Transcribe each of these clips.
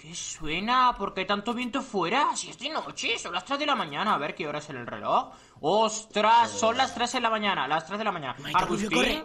¿Qué suena? ¿Por qué tanto viento fuera? Si es de noche, son las 3 de la mañana. A ver qué hora es en el reloj. ¡Ostras! Son las 3 de la mañana, las 3 de la mañana. Rubio. Agustín,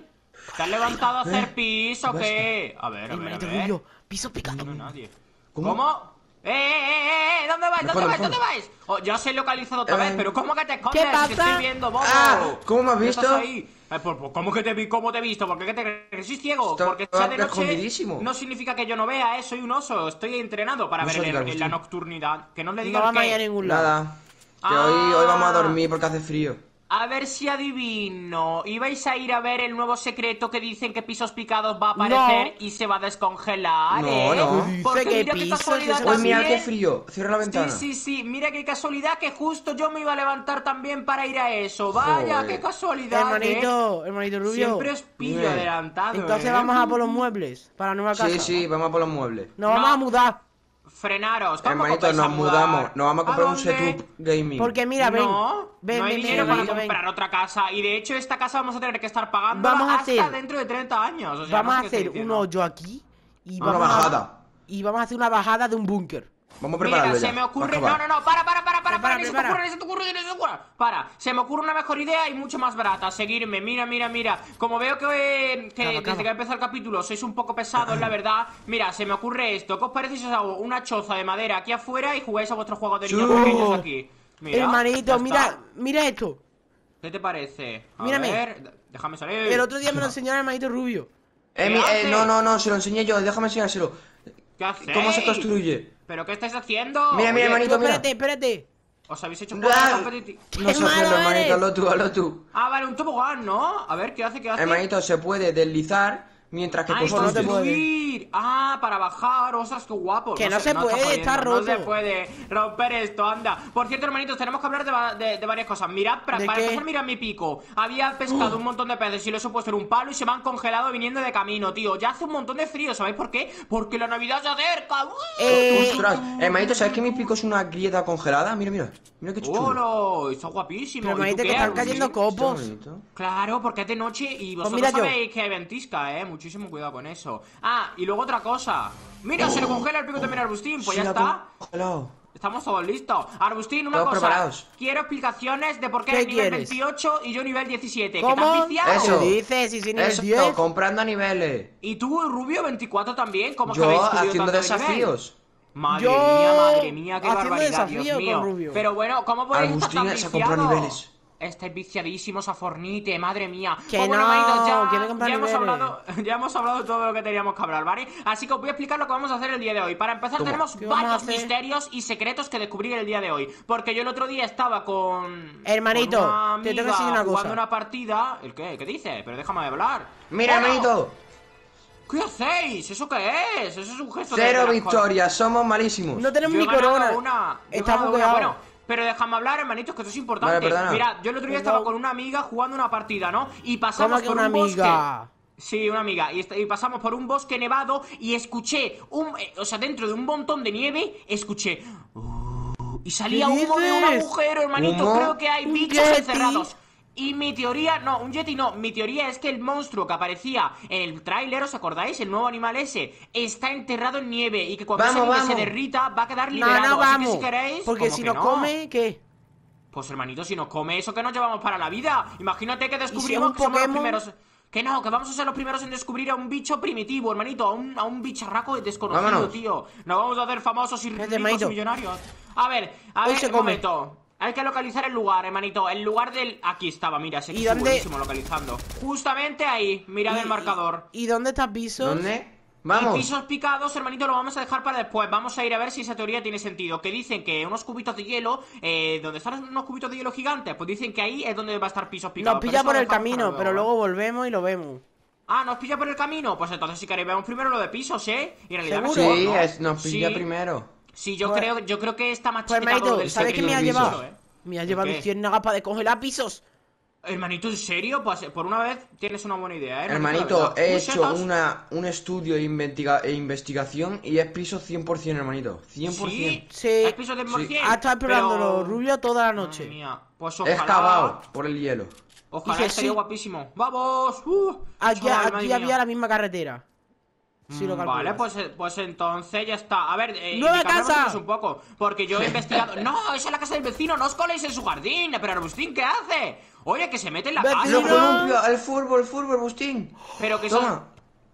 ¿te has levantado a hacer pis o qué? A ver, a ver, a Hermanito ver. Rubio, piso. No hay nadie. ¿Cómo? ¿Cómo? ¡Eh, eh, eh, eh! ¿Dónde vais? ¿Dónde vais? ¿Dónde vais? Oh, ya os he localizado otra Eh. vez, pero ¿cómo que te escondes? ¿Qué pasa? Estoy viendo, bobo. Ah, ¿cómo me has ¿Qué visto? estás ahí? Eh, pues, pues, ¿Cómo que te vi? ¿Cómo te he visto? ¿Por qué te crees que soy ciego? Estaba Porque sea de noche no significa que yo no vea, ¿eh? Soy un oso. Estoy entrenado para No ver en, la nocturnidad. Que no le No digan vamos a ir a qué. ningún lado. Nada. Que Ah. hoy, hoy vamos a dormir porque hace frío. A ver si adivino. ¿Ibais a ir a ver el nuevo secreto que dicen que Pisos Picados va a aparecer No. y se va a descongelar? No, eh? no. Porque que mira qué casualidad Hoy mira también. qué frío. Cierra la ventana. Sí, sí, sí. Mira qué casualidad que justo yo me iba a levantar también para ir a eso. Vaya, Joder. qué casualidad. Hermanito, ¿eh? hermanito Rubio. Siempre os pillo adelantado. Entonces ¿eh? vamos a por los muebles para la nueva casa. Sí, sí, vamos a por los muebles. Nos vamos No. a mudar. Frenaros. ¿cómo Hermanito, a nos mudamos. Nos vamos a comprar un dónde? setup gaming. Porque mira, ven. no, ven, no hay ven, ven, dinero para comprar otra casa. Y de hecho, esta casa vamos a tener que estar pagando Vamos a hasta hacer- dentro de 30 años. O sea, Vamos no a hacer un hoyo aquí y Una vamos a bajada. y vamos a hacer una bajada de un búnker. Vamos a Mira, prepararlo se ya. me ocurre. No, no, no, para, para, para, para, para, ni se te ocurre, ni se te ocurre, ni se te ocurre. Para, se me ocurre una mejor idea y mucho más barata. Seguirme, mira, mira, mira. Como veo que, eh, que desde que ha empezado el capítulo sois un poco pesados, la verdad. Mira, se me ocurre esto. ¿Qué os parece si os hago una choza de madera aquí afuera y jugáis a vuestros juegos de niños pequeños aquí? Mira, Hermanito, mira, mira esto. ¿Qué te parece? A Mírame. ver, déjame salir. El otro día me lo enseñó el hermanito Rubio. Eh, ¿Qué mi- eh, no, no, no, se lo enseñé yo. Déjame enseñárselo. ¿Qué? ¿Cómo se construye? ¿Pero qué estáis haciendo? Mira, mira, mira. espérate, espérate. ¿Os habéis hecho un competitivo? No sé malo hacerlo, hermanito. Hazlo tú, hazlo tú. Ah, vale, un tobogán, ¿no? A ver, ¿qué hace? ¿Qué hace? Hermanito, se puede deslizar mientras que Ah, no te puede. Ah, para bajar. Ostras, qué guapo. Que no se puede, está No se roto. puede romper esto, anda. Por cierto, hermanitos, tenemos que hablar de, va- de- de varias cosas. Mirad, para, ¿De para empezar, mirad mi pico. Había pescado un montón de peces y los he puesto en un palo y se me han congelado viniendo de camino, tío. Ya hace un montón de frío, ¿sabéis por qué? Porque la Navidad se acerca. ¡Uh! Eh, Ostras, hermanito, ¿sabes que mi pico es una grieta congelada? Mira, mira. Mira qué chulo. ¡Hola! Está guapísimo. pero ¿Y tú hermanito, que están cayendo copos. Claro, porque es de noche y vosotros mira yo. sabéis que ventisca, eh. Muchísimo cuidado con eso. Ah, y luego otra cosa. Mira, se le congela el pico también a Arbustín. Pues ya está. congelado. Estamos todos listos. Arbustín, una Todos cosa. preparados. Quiero explicaciones de por qué ¿Qué eres nivel quieres? 28 y yo nivel 17. ¿Que te ¿Cómo? has viciado? Eso. ¿Qué dices? Si soy nivel Eso, 10. comprando a niveles. ¿Y tú, Rubio, 24 también? ¿Cómo es que Yo habéis haciendo tanto de nivel? desafíos. Madre Yo mía, madre mía, qué haciendo barbaridad, Dios mío. Rubio. Pero bueno, ¿cómo podéis estar Agustín tan se niveles. Estáis viciadísimos a Fornite, madre mía. Que Pues bueno, no, ya, ya hemos hablado, ya hemos hablado de todo lo que teníamos que hablar, ¿vale? Así que os voy a explicar lo que vamos a hacer el día de hoy. Para empezar, ¿Cómo? tenemos ¿Qué vamos a varios misterios y secretos que descubrir el día de hoy. Porque yo el otro día estaba con. Hermanito, con una te tengo que decir una cosa. jugando una partida. ¿El qué? ¿Qué dice? Pero déjame hablar. Mira, hermanito. ¿Qué hacéis? ¿Eso qué es? Eso es un gesto de- Cero de las victorias, somos malísimos. No tenemos yo ni corona. una. Está bugueado. Bueno, pero déjame hablar, hermanitos, que esto es importante. Vale. Mira, yo el otro día estaba con una amiga jugando una partida, ¿no? Y pasamos ¿Cómo que por una un bosque. Sí, una amiga. Y, pasamos por un bosque nevado y escuché un. eh, o sea, dentro de un montón de nieve, escuché. "Uh", y salía ¿Qué humo de un dices? agujero, hermanito. ¿Humo? Creo que hay ¿Un bichos encerrados. Y mi teoría, no, un Yeti no, mi teoría es que el monstruo que aparecía en el tráiler, ¿os acordáis? El nuevo animal ese, está enterrado en nieve y que cuando Vamos, ese nieve vamos. se derrita va a quedar No, liberado. no Así que vamos. si queréis, Porque ¿cómo si que nos no? come, ¿qué? Pues hermanito, si nos come eso que nos llevamos para la vida. Imagínate que es descubrimos que somos los primeros. Que no, que vamos a ser los primeros en descubrir a un bicho primitivo, hermanito, a un, a un bicharraco desconocido, Vámonos. tío. Nos vamos a hacer famosos y ricos millonarios. A ver, a Hoy ver, un momento. Hay que localizar el lugar, hermanito. El lugar del. Aquí estaba, mira, que ¿Y dónde? buenísimo localizando. Justamente ahí, mirad el marcador. ¿Y dónde estás piso? ¿Dónde? Vamos. Y pisos picados, hermanito, lo vamos a dejar para después. Vamos a ir a ver si esa teoría tiene sentido. Que dicen que unos cubitos de hielo, eh, donde están unos cubitos de hielo gigantes, pues dicen que ahí es donde va a estar pisos picados. Nos pilla por el camino, pero ¿eh? luego volvemos y lo vemos. Ah, ¿nos pilla por el camino? Pues entonces si queréis vemos primero lo de pisos, ¿eh? Y en realidad ¿Seguro? Sí, nos pilla Sí. primero. Sí, yo Pues- creo, yo creo que está más Pues, hermanito, del ¿sabes qué me ha llevado? piso, ¿eh? Me ha ¿El llevado luciérnagas para descongelar pisos. Hermanito, ¿en serio? Pues eh, por una vez tienes una buena idea, ¿eh? Hermanito, de he ¿Un hecho una, un estudio e, investiga- e investigación y es piso 100%, hermanito. 100%. ¿Sí? Sí. ¿Hay pisos de Sí. 100%? Ha estado esperando Pero- los rubios toda la noche. mía. Pues ojalá... excavado por el hielo. Ojalá Dije estaría sí. guapísimo. ¡Vamos! Uh, Aquí, chaval, aquí había la misma carretera. Si lo Mm. Vale, pues, eh, pues entonces ya está. A ver, eh, ¡Nueva casa! un poco. Porque yo he investigado. ¡No! ¡Esa es la casa del vecino! ¡No os coléis en su jardín! Pero Arbustín, ¿qué hace? Oye, que se mete en la casa. ¡Lo columpio! ¡El fútbol, el fútbol, Bustín! Pero que eso.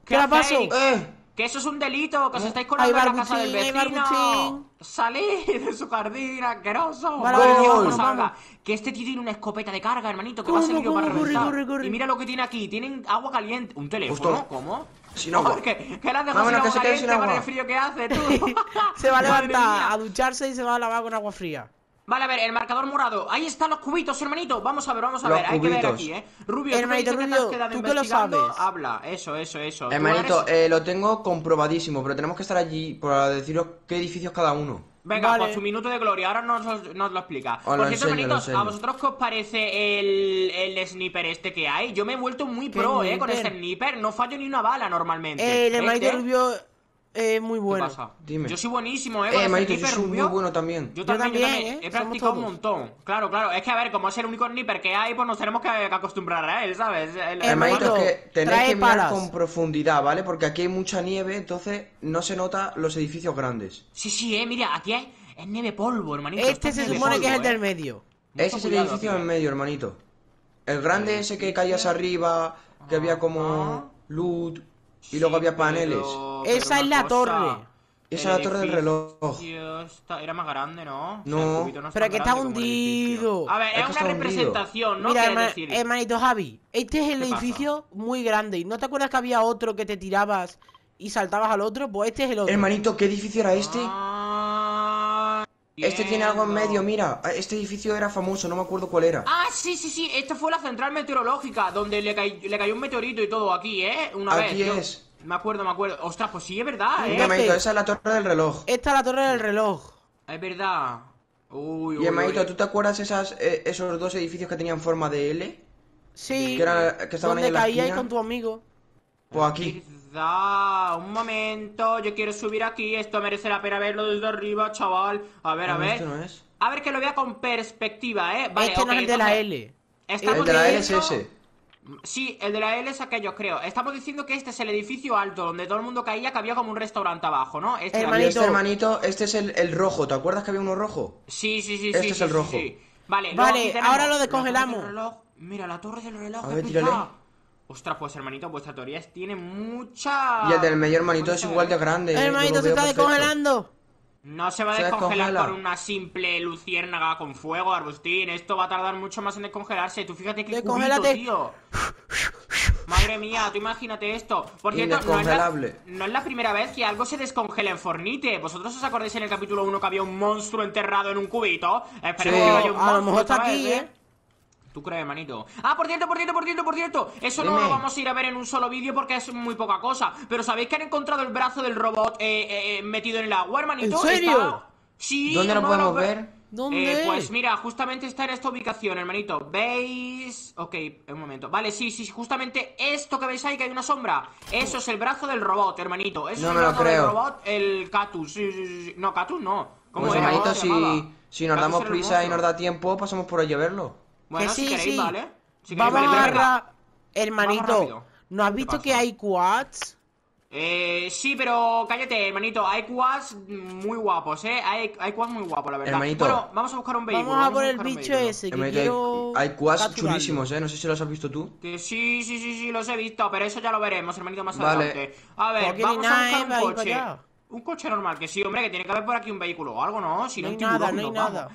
¿Qué hacéis? pasó? ¡Eh! Que eso es un delito, que os ¿Eh? estáis colando en la casa del vecino. Salid de su jardín, asqueroso. Vale, vale, vamos. Que este tío tiene una escopeta de carga, hermanito, que ¿Cómo, va a cómo? para Corre, reventar. corre, corre. Y mira lo que tiene aquí, tienen agua caliente. ¿Un teléfono? Justo. ¿Cómo? Sin agua. Joder, ¿Qué, qué le has dejado Vámonos, sin que agua se caliente con agua. el frío que hace, tú? Se va a levantar a ducharse y se va a lavar con agua fría. Vale, a ver, el marcador morado. Ahí están los cubitos, hermanito. Vamos a ver, vamos a Los ver. Hay que ver aquí, ¿eh? Rubio, tú que Hermanito, dices que Rubio, quedado ¿tú lo sabes? Habla, eso, eso, eso. Tú Hermanito, eres- eh, lo tengo comprobadísimo, pero tenemos que estar allí para deciros qué edificios cada uno. Venga, Vale. pues su minuto de gloria, ahora nos, nos lo explica. Os Por lo cierto, hermanitos, ¿a vosotros qué os parece el, el sniper este que hay? Yo me he vuelto muy ¿Qué pro, ¿eh? Con este sniper, no fallo ni una bala normalmente. Eh, el hermanito Este, rubio es muy ¿Qué bueno. pasa? Dime. Yo soy buenísimo, ¿eh? Eh, Con hermanito, yo soy muy bueno también. Yo Yo también, yo también, también. ¿eh? He practicado un montón. Claro, claro. Es que, a ver, como es el único sniper que hay, pues nos tenemos que, acostumbrar a él, ¿sabes? El- Hermanito, Hermanito, es que tenéis que mirar palas. con profundidad, ¿vale? Porque aquí hay mucha nieve, entonces no se nota los edificios grandes. Sí, sí, eh. Mira, aquí hay... Es nieve polvo, hermanito. Este es se supone que es el del ¿eh? medio. Mucho Ese es el edificio en eh. medio, hermanito. El grande ese que caías arriba, que había Ah. como loot, y Sí, luego había paneles. pero Esa es la cosa, torre. Esa es la torre del reloj. está- Era más grande, ¿no? No. O sea, el cubito es Pero que está hundido. A ver, Es es, que una hundido. representación, ¿no? Mira, herma- decir. hermanito Javi, este es el edificio muy grande. ¿Y no te acuerdas que había otro que te tirabas y saltabas al otro? Pues este es el otro. Hermanito, ¿qué edificio era este? Ah, Este tiene algo en medio, mira. Este edificio era famoso, no me acuerdo cuál era. Ah, sí, sí, sí. Esta fue la central meteorológica, donde le, cay- le cayó un meteorito y todo aquí, ¿eh? Una Aquí vez. yo- es. Me acuerdo, me acuerdo. Ostras, pues sí, es verdad, ¿eh? Hermanito, esa es la torre del reloj. Esta es la torre del reloj. Es verdad. Uy, uy, Y hermanito. ¿tú te acuerdas esas, eh, esos dos edificios que tenían forma de L? Sí. Que, era- que estaban ahí donde en la caíais con tu amigo. Pues aquí. verdad. Un momento, yo quiero subir aquí. Esto merece la pena verlo desde arriba, chaval. A ver, a ver. Esto no es. A ver que lo vea con perspectiva, ¿eh? Vale, este no es el de la L. estamos El de la L es ese. Sí, el de la L es aquello, creo. Estamos diciendo que este es el edificio alto donde todo el mundo caía, que había como un restaurante abajo, ¿no? Este. Hermanito. este hermanito, este es el, el rojo. ¿Te acuerdas que había uno rojo? Sí, sí, sí, Este sí. es sí, el sí, rojo. sí. Vale, Vale, ahora lo descongelamos. del reloj. Mira, la torre del reloj. A ver. Ostras, pues hermanito, vuestra teoría es- tiene mucha. Y el del medio hermanito es igual de ¿eh? grande. eh, yo Hermanito, se está perfecto. descongelando. No se va a Se descongelar descongela. por una simple luciérnaga con fuego, Arbustín. Esto va a tardar mucho más en descongelarse. Tú fíjate qué cubito, tío. Madre mía, tú imagínate esto. Por cierto, no es, la, Indescongelable. no es la primera vez que algo se descongela en Fornite. ¿Vosotros os acordáis en el capítulo 1 que había un monstruo enterrado en un cubito? Esperemos Sí. que no haya un A lo monstruo mejor está aquí, vez, ¿eh? ¿Tú crees, manito? Ah, por cierto, por cierto, por cierto, por cierto. Eso no lo vamos a ir a ver en un solo vídeo porque es muy poca cosa. Pero ¿sabéis que han encontrado el brazo del robot eh, eh, eh, metido en el agua, hermanito? ¿En serio? Está- Sí. ¿Dónde lo podemos ver? ¿Dónde? Eh, pues mira, justamente está en esta ubicación, hermanito. ¿Veis? Ok, un momento. Vale, sí, sí, justamente esto que veis ahí, que hay una sombra. Eso es el brazo del robot, hermanito. Eso No es me el lo brazo creo. del robot, el Catus. Sí, sí, sí. No, Catus no. ¿Cómo Pues era? hermanito, si, si nos Catus damos prisa y nos da tiempo, pasamos por allí a verlo. Bueno, que si sí, queréis, sí. ¿vale? Si queréis, Vamos vale, a. Hermanito. ¿no has ¿Qué visto que hay quads? Eh, sí, pero cállate, hermanito. Hay quads muy guapos, ¿eh? Hay, hay quads muy guapos, la verdad. Hermanito. Bueno, vamos a buscar un vehículo. Vamos a por el bicho ese que Hermanito, hay- quiero hay quads chulísimos, eh. No sé si los has visto tú. Que sí, sí, sí, sí, los he visto, pero eso ya lo veremos, hermanito, más Vale. adelante. A ver, ¿Por qué vamos a nada, buscar un coche. Un coche normal, que sí, hombre, que tiene que haber por aquí un vehículo o algo, ¿no? Si no, No hay nada, no hay vamos. nada.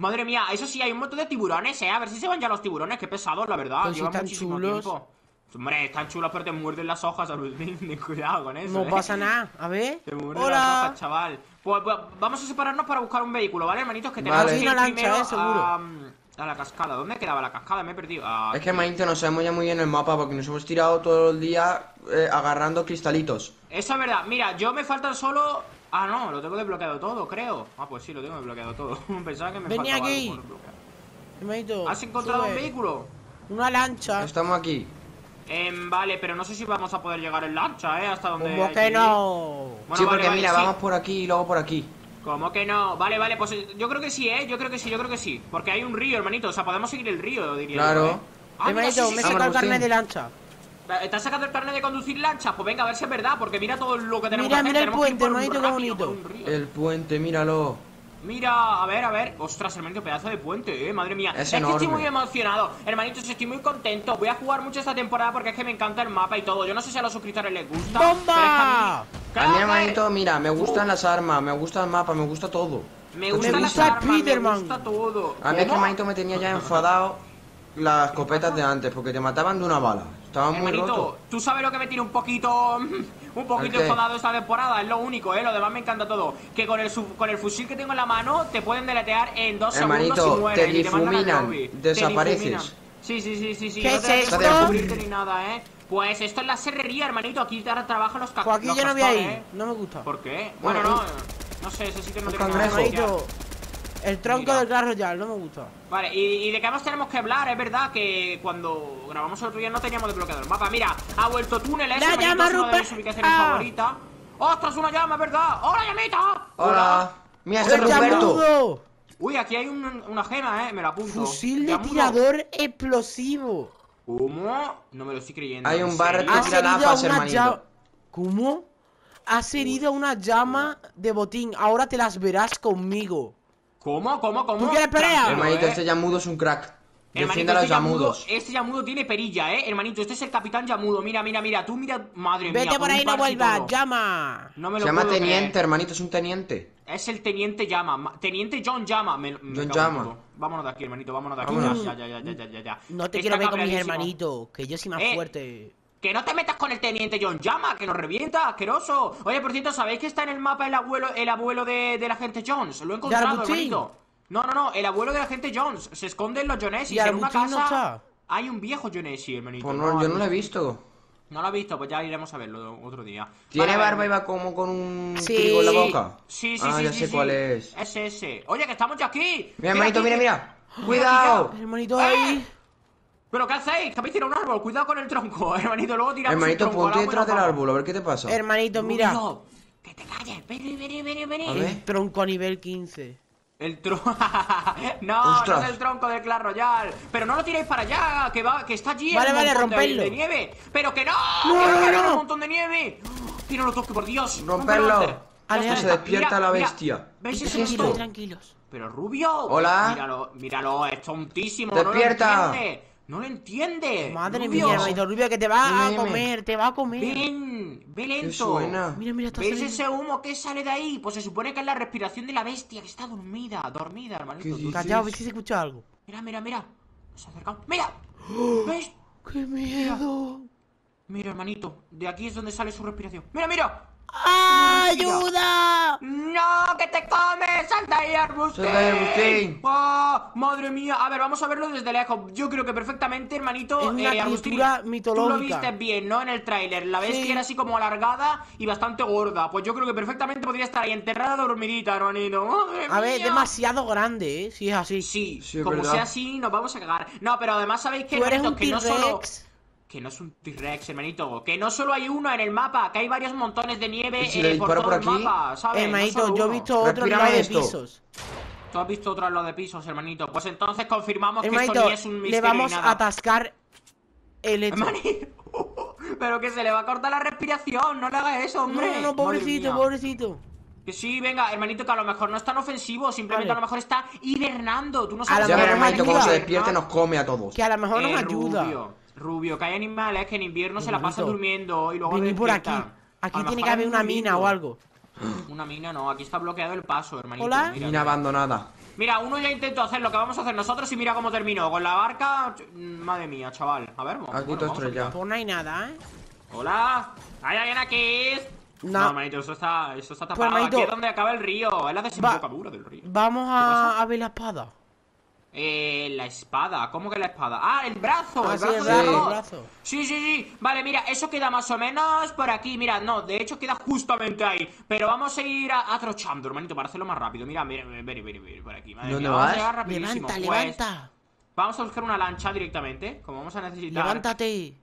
Madre mía, eso sí, hay un montón de tiburones, ¿eh? A ver si se van ya los tiburones, qué pesados, la verdad. Pues si Llevan están muchísimo chulos. tiempo. Hombre, están chulos, pero te muerden las hojas. Ten cuidado con eso, No ¿eh? pasa nada. A ver. Te muerde las Hola. hojas, chaval. Pues, pues, vamos a separarnos para buscar un vehículo, ¿vale, hermanitos? Que tenemos Vale. que ir una lancha, primero eh, seguro. a, a la cascada. ¿Dónde quedaba la cascada? Me he perdido. Ah, Es que hermanito, no sabemos ya muy bien el mapa porque nos hemos tirado todo el día eh, agarrando cristalitos. Eso es verdad. Mira, yo me faltan solo... Ah, no, lo tengo desbloqueado todo, creo. Ah, pues sí, lo tengo desbloqueado todo. Pensaba que me Vení faltaba aquí. algo. Hermanito. ¿Has encontrado un vehículo? Una lancha. Estamos aquí. Em, vale, pero no sé si vamos a poder llegar en lancha, ¿eh? Hasta donde ¿Cómo que no? Bueno, sí, vale, porque vale, mira, sí. vamos por aquí y luego por aquí. ¿Cómo que no? Vale, vale, pues eh, yo creo que sí, ¿eh? Yo creo que sí, yo creo que sí. Porque hay un río, hermanito. O sea, podemos seguir el río, diría Claro. yo, ¿eh? Ah, Hermanito, sí, sí, me saca el carnet de lancha. ¿Te has sacado el carnet de conducir lanchas? Pues venga, a ver si es verdad, porque mira todo lo que tenemos Mira, que hacer. mira el puente, hermanito, qué bonito. El puente, míralo. Mira, a ver, a ver. Ostras, hermanito, pedazo de puente, eh. Madre mía. Es que estoy muy emocionado. Hermanitos, estoy muy contento. Voy a jugar mucho esta temporada porque es que me encanta el mapa y todo. Yo no sé si a los suscriptores les gusta. ¡Bomba! pero es que a mí- A mí, ¡Cállate! hermanito, mira, me gustan las armas, me gusta el mapa, me gusta todo. Me gusta, Me las gusta armas. Me gusta todo. A mí es que hermanito me tenía ya enfadado las escopetas de antes, porque te mataban de una bala. Estaban muy Hermanito, tú sabes lo que me tiene un poquito. Un poquito enfadado esta temporada, es lo único, eh. Lo demás me encanta todo. Que con el, con el fusil que tengo en la mano te pueden deletear en dos Hermanito, segundos y mueres. te y te difuminan, lobby. Te desapareces. difuminan. Sí, sí, sí, sí, sí. ¿Qué no es te tiempo esto? ni nada, eh. Pues esto es la serrería, hermanito. Aquí ahora trabajan los, ca Pues aquí los yo no voy a ir. eh. No me gusta. ¿Por qué? Bueno, Bueno, no. No sé, ese sitio no tiene nada el tronco Mira. del Clash Royale, no me gusta. Vale, y, y de qué más tenemos que hablar, es verdad que cuando grabamos el otro día no teníamos desbloqueado el mapa. Mira, ha vuelto túneles, ¡La hermanito, llama es una de mis Rupert! ubicaciones ¡Ah! favoritas. ¡Ostras, una llama, es verdad! ¡Hola, llamita! Hola. Mira, es ¡El Roberto. llamudo! Uy, aquí hay un- una gema, eh, me la apunto. Fusil de tirador explosivo. ¿Cómo? No me lo estoy creyendo. Hay ¿en un bar que tira hermanito. llama. ¿Cómo? Has herido una llama de botín. Ahora te las verás conmigo. ¿Cómo? ¿Cómo? ¿Cómo? ¿Tú quieres pelea? Hermanito, eh. este Yamudo es un crack. Defiende a los este Yamudo, Yamudos. este Yamudo tiene perilla, eh. Hermanito, este es el capitán Yamudo. Mira, mira, mira. Tú mira. Madre mía. Vete por ahí, no vuelvas. Llama. No me Se lo llama puedo creer. Teniente, hermanito, es un teniente. Es el teniente Llama. Ma- Teniente John Llama. Me, me John Llama. Vámonos de aquí, hermanito. Vámonos de aquí. Vámonos. Ya, ya, ya, ya, ya, ya, ya. No te Está quiero ver con mis hermanitos. Que yo soy más Eh, fuerte. Que no te metas con el teniente John Llama, que nos revienta, asqueroso. Oye, por cierto, ¿sabéis que está en el mapa el abuelo, el abuelo de, del agente Jones? Lo he encontrado, hermanito. No, no, no, el abuelo del agente Jones. Se esconde en los Jonesis. ¿Y En una no casa está? hay un viejo Jonesi, hermanito. Pues no, yo no lo he visto. No lo he visto, pues ya iremos a verlo otro día. ¿Tiene Vale, barba y va como con un Sí. trigo en la boca? Sí, sí, ah, sí, ya sí, sé sí. cuál es. Ese, ese. Oye, que estamos ya aquí. Mira, hermanito, aquí, mira, mira. Mira ¡Cuidado! Hermanito ¡Eh! ¿Pero qué hacéis? Que habéis tirado un árbol. Cuidado con el tronco, hermanito. Luego tiramos Hermanito, el tronco al ponte detrás del árbol, a ver qué te pasa. Hermanito, mira. Rubio, Que te calles. Vení, vení, vení, vení. A ver. El tronco a nivel 15. El tronco. no, Ostras. no es el tronco del Clash Royale. Pero no lo tiréis para allá, que va, que está allí Vale, vale, montón de, romperlo. de nieve. Pero que no, No, que no, hay no. un montón de nieve. Que no lo toque, por Dios. Romperlo. Rómpelo antes. Ale, Ya ale. está. Se despierta Mira, la mira. bestia. ¿Veis ese Tranquilos, tranquilos. Pero Rubio. Hola. Míralo, míralo, es tontísimo. Despierta. No lo. No lo entiende. Madre Rubio. mía, hermanito Rubio, que te va Dime, a comer, te va a comer. Ven, ve lento. ¿Qué suena? Mira, mira, está ¿Veis saliendo. ese humo que sale de ahí? Pues se supone que es la respiración de la bestia que está dormida, dormida, hermanito. ¿Qué dices? Callao, a ver si se escucha algo. Mira, mira, mira. Se ha acercado. ¡Mira! ¿Ves? ¡Qué miedo! Mira, hermanito. De aquí es donde sale su respiración. ¡Mira, mira! ¡Ayuda! ¡No! ¡Que te comes! ¡Salta ahí, Arbustín! ¡Salta ahí, Arbustín! ¡Oh! ¡Madre mía! A ver, vamos a verlo desde lejos. Yo creo que perfectamente, hermanito. Es una eh, Arbustín, criatura Tú mitológica. lo viste bien, ¿no? En el tráiler. La bestia Sí. era así como alargada y bastante gorda. Pues yo creo que perfectamente podría estar ahí enterrada dormidita, hermanito. ¡Madre A ver, mía! demasiado grande, ¿eh? Si es así. Sí, Sí, es como verdad. sea así, nos vamos a cagar. No, pero además sabéis que, Tú eres hermanito, un que no solo. Que no es un T-Rex, hermanito. Que no solo hay uno en el mapa, que hay varios montones de nieve ¿Y si eh, le por todo por el aquí? mapa, ¿sabes? Hermanito, yo he visto otro Respírame lado de pisos. Tú has visto otro lado de pisos, hermanito. Pues entonces confirmamos que esto ni es un le misterio vamos ni a atascar el hecho. Hermanito, Pero que se le va a cortar la respiración, no le hagas eso, hombre. no, no, pobrecito, pobrecito. Que sí, venga, hermanito, que a lo mejor no es tan ofensivo, simplemente Vale. a lo mejor está hibernando. Tú no A sabes lo si verás, mejor el hermanito, cuando se despierte nos come a todos. Que a lo mejor nos ayuda. Rubio, rubio, que hay animales que en invierno se la pasan durmiendo y luego Vení por aquí. Aquí tiene que haber una mina o algo. Una mina no, aquí está bloqueado el paso, hermanito. Hola. Mira, Mina mira. abandonada. Mira, uno ya intentó hacer lo que vamos a hacer nosotros y mira cómo terminó. Con la barca. mm, Madre mía, chaval. A ver, vamos. Aquí bueno, todo vamos a estrellado. Pues no hay nada, ¿eh? Hola. ¿Hay alguien aquí? No. hermanito, eso está, eso está Pues, tapado. aquí es donde acaba el río. Es la desembocadura del río. Vamos a, a ver la espada. Eh, la espada. ¿Cómo que la espada? Ah, el brazo. Ah, el sí, brazo el de brazo, robot. el brazo. Sí, sí, sí. Vale, mira, eso queda más o menos por aquí. Mira, no, de hecho queda justamente ahí. Pero vamos a ir a- atrochando, hermanito, para hacerlo más rápido. Mira, mira, vení, vení, por aquí. Madre ¿Dónde mía, vamos vas? a llegar rapidísimo. Levanta, Pues, levanta. Vamos a buscar una lancha directamente. Como vamos a necesitar. Levántate.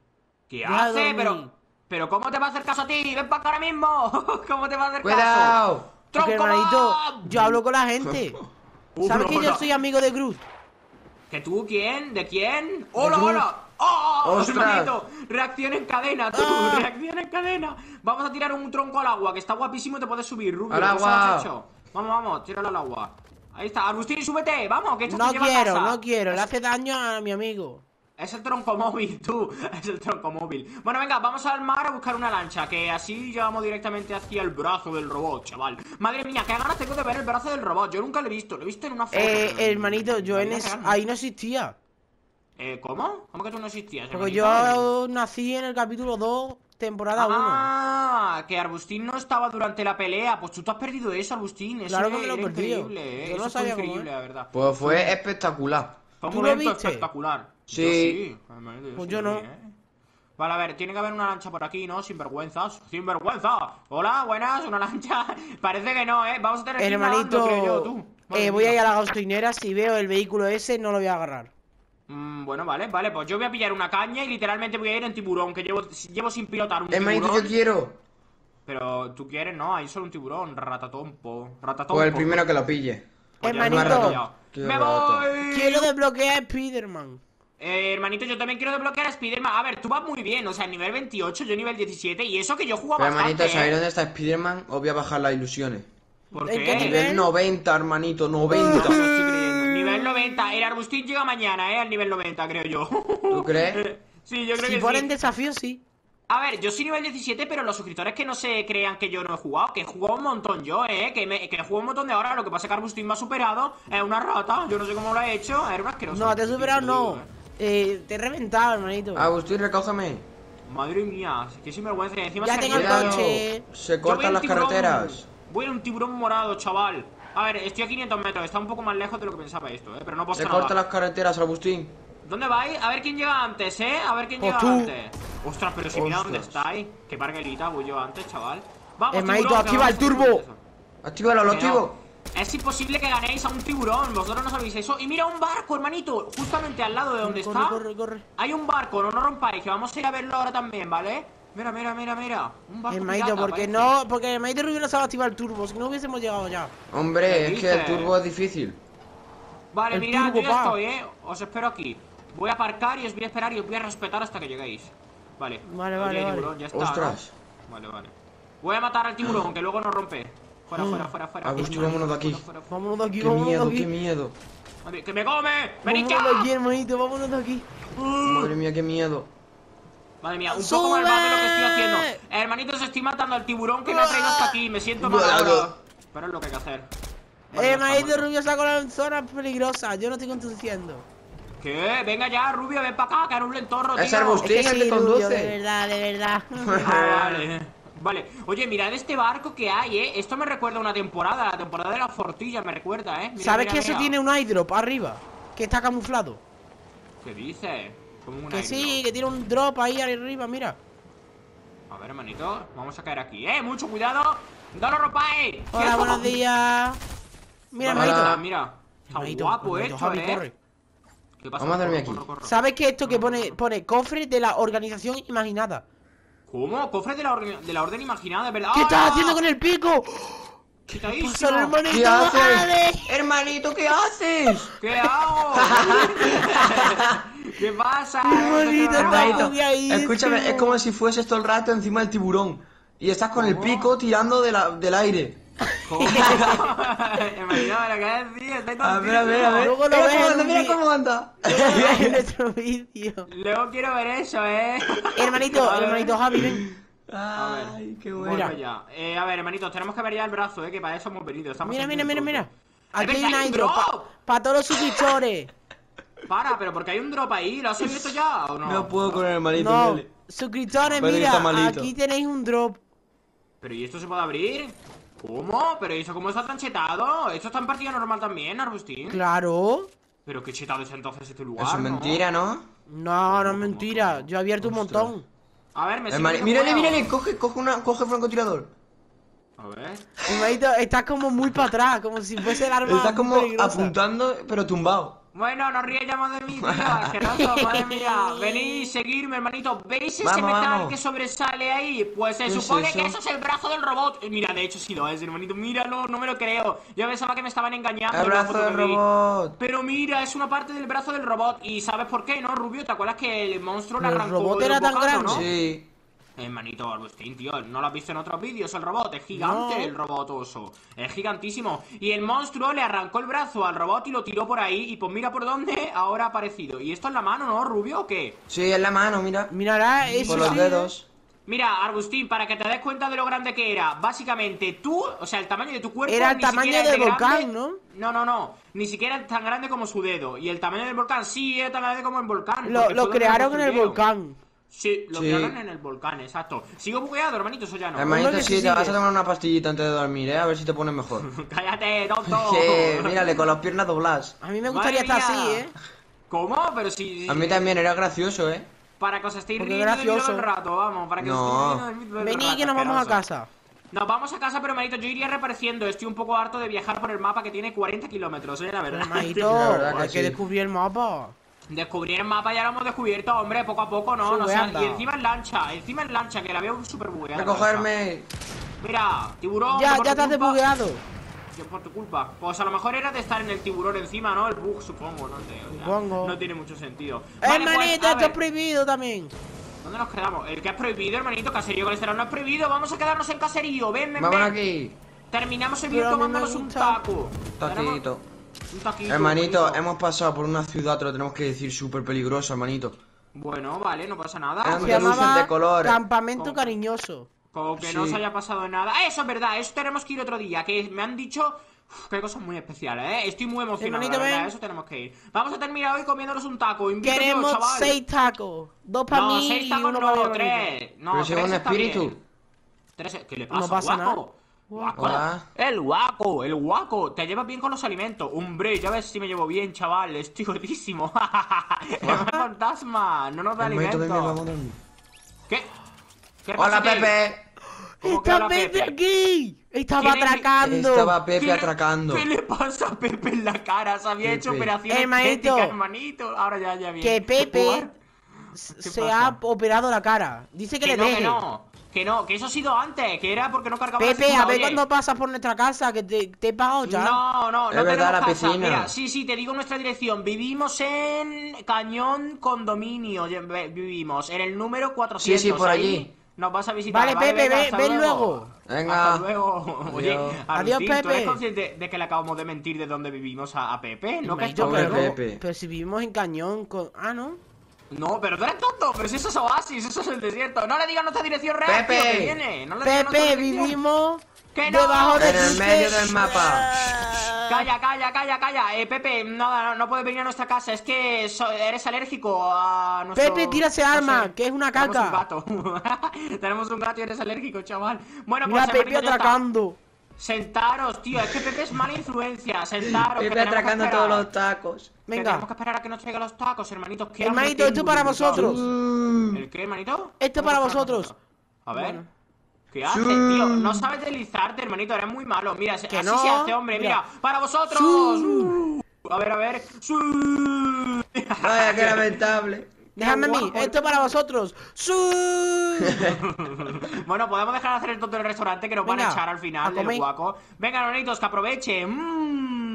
¿Qué hace? Pero. Pero ¿cómo te va a hacer caso a ti? Ven para acá ahora mismo. ¿Cómo te va a hacer caso? ¡Cuidado! Porque, ¡Tronco hermanito, Bob! yo hablo con la gente. ¿Sabes que yo soy amigo de Groot? ¿Que tú quién? ¿De quién? ¡Hola, hola! ¡Oh! ¡Ostras! hermanito! Reacción en cadena, tú. Ah. Reacción en cadena. Vamos a tirar un tronco al agua, que está guapísimo y te puedes subir, Rubio. Al ¿tú agua. hecho? Vamos, vamos, tíralo al agua. Ahí está. Agustín, súbete. Vamos, que esto No te lleva a quiero, no quiero. Le hace daño a mi amigo. Es el tronco móvil, tú. Es el tronco móvil. Bueno, venga, vamos al mar a buscar una lancha. Que así llevamos directamente hacia el brazo del robot, chaval. Madre mía, qué ganas tengo de ver el brazo del robot. Yo nunca lo he visto. Lo he visto en una foto. Eh, hermanito, yo en es- ahí no existía. Eh, ¿cómo? ¿Cómo que tú no existías? Porque yo nací en el capítulo 2, temporada 1. Ah, que Arbustín no estaba durante la pelea. Pues tú te has perdido eso, Arbustín. Eso Claro que me lo perdido. increíble, eh. Yo no Eso fue sabía cómo increíble, la verdad. Pues fue espectacular. Fue un ¿Tú lo momento espectacular. Sí. Yo sí. hermanito, Pues yo no. eh. Vale, a ver, tiene que haber una lancha por aquí, ¿no? Sin vergüenzas. Sin vergüenza. Hola, buenas, una lancha. Parece que no, ¿eh? Vamos a tener que ir nadando, creo yo, tú. Eh, voy a ir a la gasolinera. Si veo el vehículo ese, no lo voy a agarrar. Mm, bueno, vale, vale. Pues yo voy a pillar una caña y literalmente voy a ir en tiburón, que llevo, llevo sin pilotar un Hermanito, tiburón. yo quiero. Pero tú quieres, no, hay solo un tiburón, ratatompo. Ratatompo. Pues el primero que lo pille. Pues Hermanito. me. Qué ¡Me voy! Quiero desbloquear a Spiderman. Eh, hermanito, yo también quiero desbloquear a Spiderman. A ver, tú vas muy bien, o sea, nivel 28, yo nivel 17, y eso que yo jugaba Pero hermanito, bastante, ¿sabéis ¿eh? dónde está Spider-Man? Os voy a bajar las ilusiones. ¿Por ¿En qué? nivel? Nivel 90, hermanito, No 90. me lo estoy creyendo. Nivel 90. El Arbustín llega mañana, ¿eh? Al nivel 90, creo yo. ¿Tú crees? Sí, yo creo Si que ponen sí. desafío, sí. A ver, yo soy nivel 17, pero los suscriptores que no se crean que yo no he jugado, que he jugado un montón yo, ¿eh? Que, me, que he jugado un montón de horas, lo que pasa es que Arbustín me ha superado, es una rata, yo no sé cómo lo ha hecho, era un asqueroso. No, te he superado, no. ¿Eh? Eh, te he reventado, hermanito. Agustín, recógeme. Madre mía, qué sinvergüenza, encima Ya se tengo el coche. Se cortan las tiburón. carreteras. Voy en un tiburón morado, chaval. A ver, estoy a 500 metros, está un poco más lejos de lo que pensaba esto, ¿eh? Pero no pasa Se nada. cortan las carreteras, Agustín. ¿Dónde vais? A ver quién llega antes, ¿eh? A ver quién Pues llega tú. antes. Ostras, pero si mira dónde estáis. Qué parguelita voy yo antes, chaval. Vamos, Hermanito, tiburón, que activa vamos el a turbo. Actívalo, lo Que activo. Es imposible que ganéis a un tiburón. Vosotros no sabéis eso. Y mira un barco, hermanito. Justamente al lado de donde corre, está. corre, corre. Hay un barco, no nos rompáis, que vamos a ir a verlo ahora también, ¿vale? Mira, mira, mira, mira. Un barco Hermanito, porque parece. no, porque hermanito Rubio no sabe activar el turbo, si no hubiésemos llegado ya. Hombre, ¿Qué es que el turbo es difícil. Vale, El mirad, turbo, yo ya pa. estoy, ¿eh? Os espero aquí. Voy a aparcar y os voy a esperar y os voy a respetar hasta que lleguéis. Vale. Vale, Oye, vale, vale. tiburón, ya está, Ostras. ¿no? Vale, vale. Voy a matar al tiburón, que luego nos rompe. Fuera, fuera, fuera, fuera. Agustín, Fuera, vámonos de aquí. fuera, fuera, fuera. Vámonos de aquí, Qué vámonos miedo, de aquí. qué miedo. Madre, ¡Que me come! ¡Venid Vámonos de aquí, hermanito, vámonos de aquí. Madre mía, qué miedo. Madre mía, un poco más de lo que estoy haciendo. Hermanitos, estoy matando al tiburón que me ha traído hasta aquí. Me siento mal ahora. Pero es lo que hay que hacer. Vale, está muerto. Rubio saca la zona peligrosa, yo no estoy conduciendo. ¿Qué? Venga ya, Rubio, ven para acá, que era un lentorro, Es tío. Arbustín. Es que el que Rubio, conduce. de verdad, de verdad. Ah, vale. Vale. Oye, mirad este barco que hay, ¿eh? Esto me recuerda a una temporada, la temporada de la fortilla, me recuerda, ¿eh? Mira, ¿Sabes mira, que eso mira. tiene un airdrop arriba? Que está camuflado. ¿Qué dice? Como un Que sí, que tiene un drop ahí arriba, mira. A ver, hermanito, vamos a caer aquí, ¿eh? Mucho cuidado. ¡No lo rompáis! Hola, buenos días. Mira, Hola. hermanito. Mira, mira. Está Hermanito, guapo hermanito, esto, Javi, ¿eh? corre. ¿Qué pasa? Vamos a dormir aquí. corro, corro. ¿Sabes que esto que pone, pone cofre de la organización imaginada? ¿Cómo? Cofre de la, orden, de la orden imaginada, ¿verdad? ¿Qué estás ¡Ah! haciendo con el pico? Quitadísimo. Pasa, hermanito, ¿Qué haces? Hermanito, ¿qué haces? ¿Qué hago? ¿Qué pasa? Hermanito, Hermanito, escúchame, es como si fueses todo el rato encima del tiburón. Y estás con el pico tirando de la- del aire. ¿Cómo? Hermanito, me lo acabas de decir, estoy A ver, a ver, a ver. Luego lo Mira ves cómo mira cómo anda. en nuestro vídeo. Luego quiero ver eso, ¿eh? Hermanito, hermanito Javi, ven. Ay, qué Bueno, bueno. Mira. ya. Eh, a ver, hermanitos, tenemos que ver ya el brazo, ¿eh? Que para eso hemos venido. Estamos Mira, aquí mira, mira, mira. Aquí hay un drop. para todos los suscriptores. Para, pero porque hay un drop ahí. ¿Lo has abierto ya o no? No puedo con el hermanito, No, suscriptores, mira, aquí tenéis un drop. ¿Pero y esto se puede abrir? ¿Cómo? ¿Pero eso cómo está tan chetado? ¿Esto está en partida normal también, Arbustín? Claro. ¿Pero qué chetado es entonces este lugar, Eso es no? mentira, ¿no? No, no es mentira. Yo he abierto un montón. A ver, me sigue Mírale, mírale, coge, coge, una, coge francotirador. A ver. Estás como muy para atrás, como si fuese el arma Está muy como peligrosa. apuntando, pero tumbado. Bueno, no ríe ya más de mí, tío, asqueroso, madre mía. Venid, seguirme, hermanito. ¿Veis ese Vamos, metal vamos. que sobresale ahí? Pues se ¿Qué es supone eso? que eso es el brazo del robot. Eh, Mira, de hecho sí lo es, hermanito. Míralo, no me lo creo. Yo pensaba que me estaban engañando. El en la brazo foto del robot. Pero mira, es una parte del brazo del robot. ¿Y sabes por qué, no, Rubio? ¿Te acuerdas que el monstruo le ¿El arrancó robot de era tan grande? ¿no? Sí. Hermanito Arbustín, tío, ¿no lo has visto en otros vídeos? El robot es gigante, No. el robot oso. Es gigantísimo. Y el monstruo le arrancó el brazo al robot y lo tiró por ahí. Y pues mira por dónde ahora ha aparecido. ¿Y esto es la mano, no, Rubio, o qué? Sí, en la mano, mira. Mirará eso. Por los sí. dedos. Mira, Arbustín, para que te des cuenta de lo grande que era, básicamente tú, o sea, el tamaño de tu cuerpo. Era el ni tamaño siquiera es del de volcán, grande. ¿no? No, no, no. Ni siquiera es tan grande como su dedo. Y el tamaño del volcán, sí, es tan grande como el volcán. Lo, lo crearon en el volcán. Sí, lo Sí. crearon en el volcán, exacto. ¿Sigo bugueado, hermanito? Eso ya no. Hermanito, que sí, sí te vas a tomar una pastillita antes de dormir, ¿eh? A ver si te pones mejor. Cállate, tonto. Que, mírale, con las piernas dobladas. A mí me gustaría estar así. ¿eh? ¿Cómo? Pero si. A mí también era gracioso, ¿eh? Para que os estéis Porque riendo de mí todo gracioso. el rato, vamos. Para que No. os estéis riendo de mí Vení rato, que nos vamos a casa. Nos vamos a casa, pero hermanito, yo iría reapareciendo. Estoy un poco harto de viajar por el mapa que tiene 40 kilómetros, ¿eh? La verdad. Hermanito, La verdad que hay que sí. descubrir el mapa. Descubrir el mapa ya lo hemos descubierto, hombre, poco a poco, ¿no? Y encima en lancha, encima en lancha, que la veo súper bugueada. Recogerme. Mira, tiburón. Ya, ya estás culpa- desbugueado. Yo por tu culpa. Pues a lo mejor era de estar en el tiburón encima, ¿no? El bug, supongo, no sé. Supongo. No tiene mucho sentido. Vale, pues, Hermanito, a esto es prohibido también. ¿Dónde nos quedamos? El que es prohibido, hermanito, caserío colesterol no es prohibido. Vamos a quedarnos en caserío. Ven, ven, Vámonos ven. aquí. Terminamos el me tomándonos un taco. Taquito. Un taquito. Hermanito, bonito. hemos pasado por una ciudad, te lo tenemos que decir, súper peligrosa, hermanito. Bueno, vale, no pasa nada. Se llamaba de colores. Campamento ¿Cómo? Cariñoso. Como que no se haya pasado nada. ¡Ah, Eso es verdad, eso tenemos que ir otro día. Que me han dicho uf, que hay cosas muy especiales, ¿eh? Estoy muy emocionado, Hermanito, la verdad, ven. eso tenemos que ir. Vamos a terminar hoy comiéndonos un taco. Invito yo, Queremos chaval. seis tacos. Dos para No, mí seis y tacos uno para mi no, hermanito. tres. No, Pero tres es un está espíritu. bien. Tres, ¿Qué le pasa, No pasa guaco? nada. Guaco. Hola. El guaco, el guaco. Te llevas bien con los alimentos. Hombre, ya ves si me llevo bien, chaval. Estoy gordísimo. es un fantasma. No nos da Hermanito, ven, ven, alimento. vamos a dormir. ¿Qué? ¿Qué pasa Hola? Pepe. ¿Cómo que ¡Está hola, Pepe Pepe? aquí! ¡Estaba ¿Quién es mi- atracando! Estaba ¿Qué Pepe le- atracando. ¿Qué le pasa a Pepe en la cara? Se había hecho Pepe. operación Hermanito. estética, hermanito. Ahora ya, ya bien. Que Pepe se ¿Qué pasa? ha operado la cara. Dice que, Que le no, deje. que no. Que no, que eso ha sido antes. Que era porque no cargaba la Pepe, segunda, a ver oye. cuando pasas por nuestra casa, que te, te he pagado ya. No, no, no tenemos la casa. piscina. Mira, sí, sí, te digo nuestra dirección. Vivimos en Cañón Condominio. ve- Vivimos en el número 400. Sí, sí, por ahí allí. Nos vas a visitar. Vale, Pepe, venga, ven- hasta ven luego. Venga. Hasta luego. Oye, Adiós. Adiós, ¿tú Pepe. eres consciente de que le acabamos de mentir de dónde vivimos a, a Pepe? ¿No, que esto- pero, Pepe. pero si vivimos en Cañón con... Ah, ¿no? No, pero tú eres tonto. Pero si eso es oasis, eso es el desierto. No le digas nuestra dirección real, Pepe. tío, que viene. No le Pepe, vivimos ¡Que no! debajo de En el medio del mapa. Calla, calla, calla, calla. Eh, Pepe, nada, no, no puedes venir a nuestra casa. Es que so- eres alérgico a nuestro. Pepe, tira ese no arma, sé, que es una tenemos caca. un gato. tenemos un gato y eres alérgico, chaval. Bueno, Mira, pues Pepe ya está. atracando. Sentaros, tío. Es que Pepe es mala influencia. Sentaros. que Pepe que atracando esperar. todos los tacos. Que Venga. Tenemos que esperar a que nos traiga los tacos, hermanitos. ¿Qué hambre Hermanito, esto para vosotros. ¿El qué, hermanito? Esto ¿Cómo para que vosotros. A ver. Bueno. ¿Qué haces, Sí. tío? No sabes deslizarte, hermanito. Eres muy malo. Mira, Que así no. se hace, hombre. Mira, Mira. para vosotros. Sí. A ver, a ver. Sí. Vaya, qué lamentable. Déjame a mí, esto para vosotros. Bueno, podemos dejar de hacer el tonto en el restaurante que nos van a echar al final del guaco. Venga, hermanitos, que aprovechen. Mm.